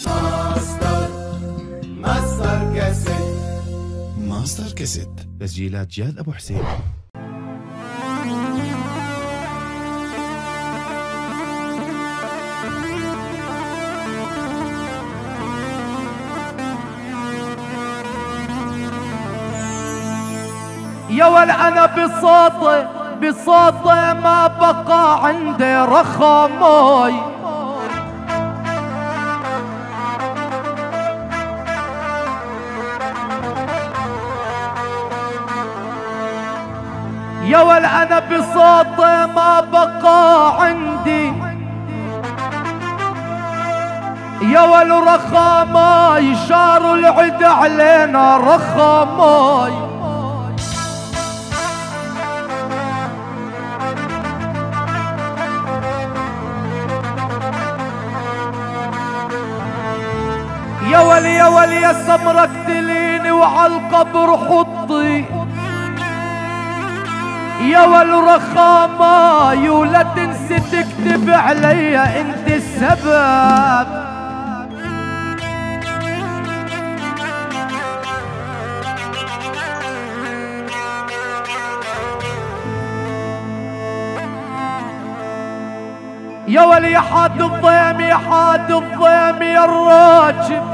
ماستر ماستر كاسيت. ماستر كاسيت. تسجيلات جاد أبو حسين. يا ول أنا بصوتي بصوتي ما بقى عندي رخامي يا ول أنا بصوتي ما بقى عندي. يا ول رخاماي شاروا العد علينا رخاماي يا ولي يا ولي يا سمرة اقتليني وعالقبر حطي. يا ول رخاماي ولا تنسي تكتب عليا انت السبب. يا ولي حاد الضيم يا حاد الضيم يا الراجل.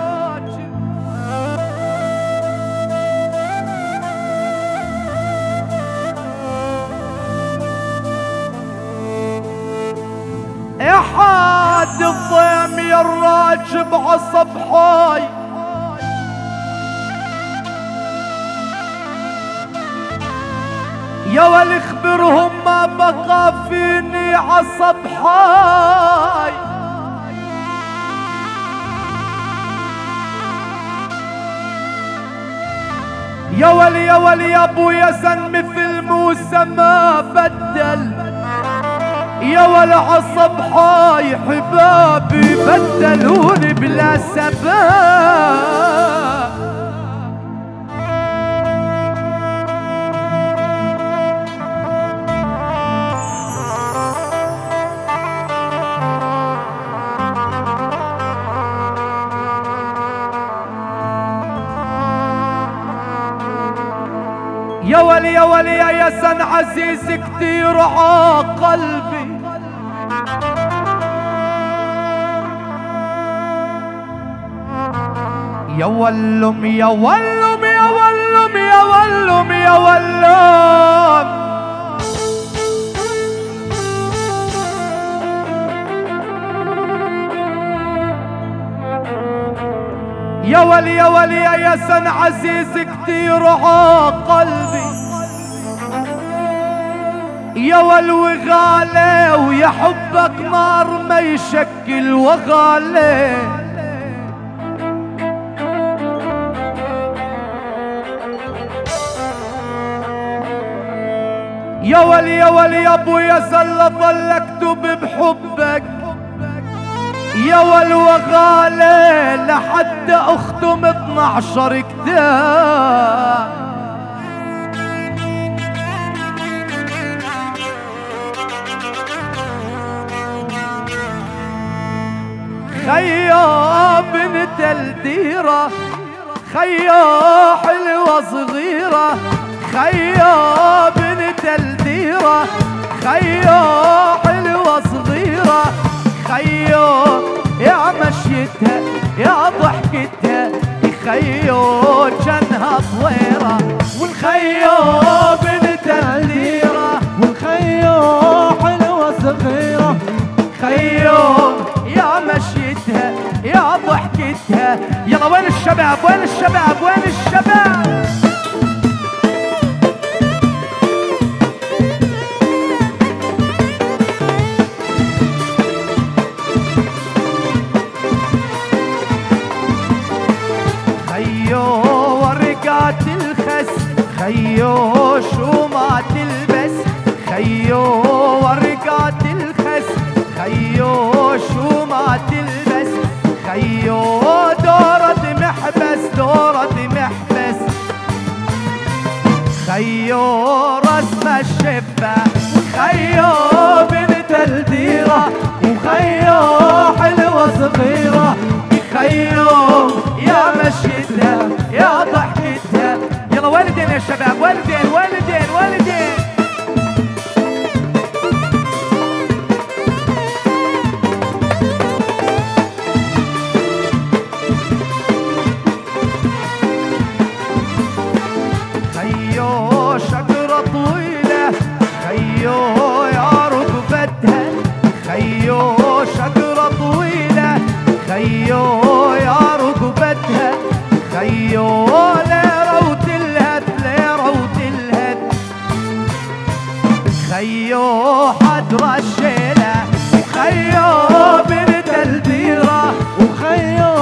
الضيم يا الراجب عصبحاي يا ولي اخبرهم ما بقى فيني عصبحاي يا ولي يا ولي يا ابويا زن مثل موسى ما بدل. يا ولا عصب حاي حبابي بدلوني بلا سبب. يا ولي يا ولي يا سن عزيز كتير ع يا ولم يا ولم يا ولم يا ولي يا ولي يا سن عزيز كتير ع قلبي يا والوغالي ويا حبك نار ما يشكل وغالي. يا ولي يا ولي يا ابويا زل ظل اكتب بحبك. يا والوغالي لحتى أختم 12 كتاب. خيا بنت الديرة خيا حلوة صغيرة خيا بنت الديرة. خيا حلوة صغيرة خيا يا مشيتها يا ضحكتها خيو جنها طويرة والخيو بنت الديرة والخيو حلوة صغيرة خيو يا مشيتها يا ضحكتها. يلا وين الشباب؟ وين الشباب؟ وين الشباب؟ خيو ورقات الخس خيو شو ما تلبس خيو دورة محبس دورة محبس. خيو رسم الشفة خيو بنت الديرة وخيو حلوة صغيرة. خيو يا مشيتها يا ضحكتها. يلا والدين يا شباب والدين والدين خيو حدر الشيلة خيو بنت البيرة وخيو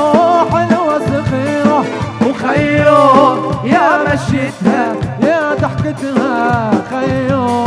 حلوة صغيرة وخيو يا مشيتها يا ضحكتها خيو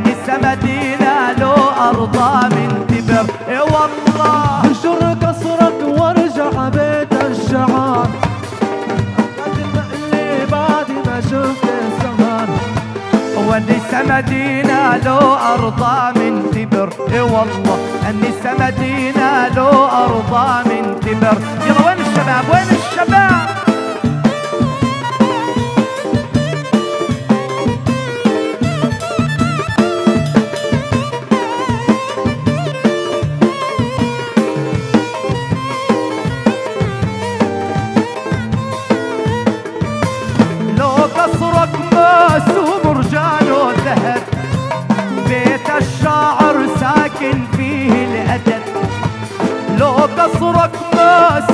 النسا مدينة لو أرضى من تبر. إي والله. انشر قصرك وارجع بيت الشعر اللي بعد ما شفت السهر والنسا مدينة لو أرضى من تبر. إي والله. النسا مدينة لو أرضى من تبر. يلا وين الشباب؟ وين الشباب؟ قصرك ماس ومرجان وذهب. بيت الشاعر ساكن فيه الأدب. لو قصرك ماس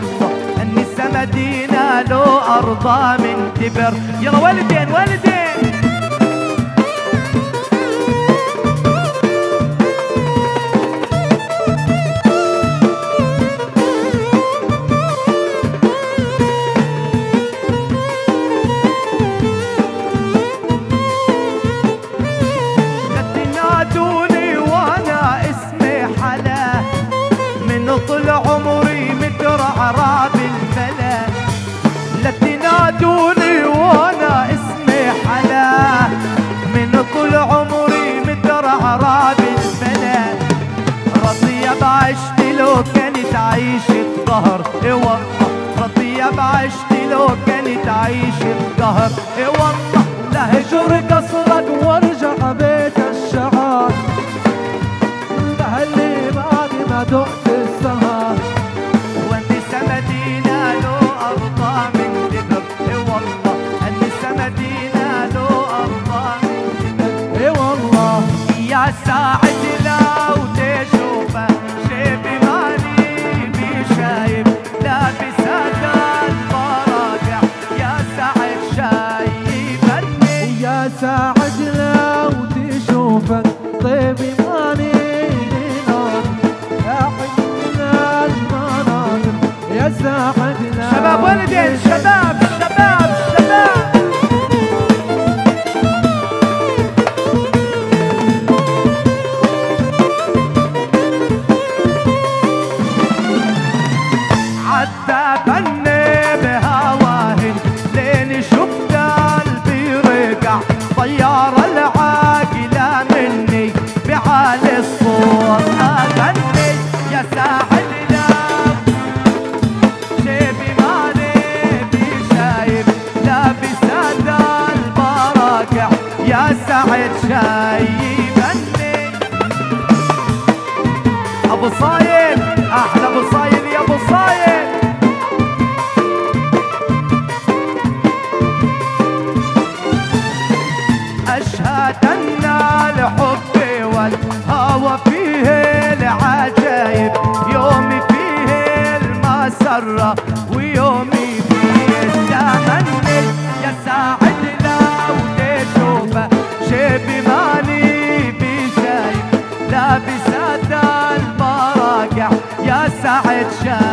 إي والله النسا مدينة لو أرضى من تبر يلا والدين والدين. متر عراب الفلا رضية بعشت لو كانت عيشة قهر اي والله. رضية بعشت لو كانت عيشة قهر اي والله. لهجر قصرك وارجع. شايبني يا ساعد لو تشوفك طيب ماني يا شباب ولدين شباب. ابو صايل Richard.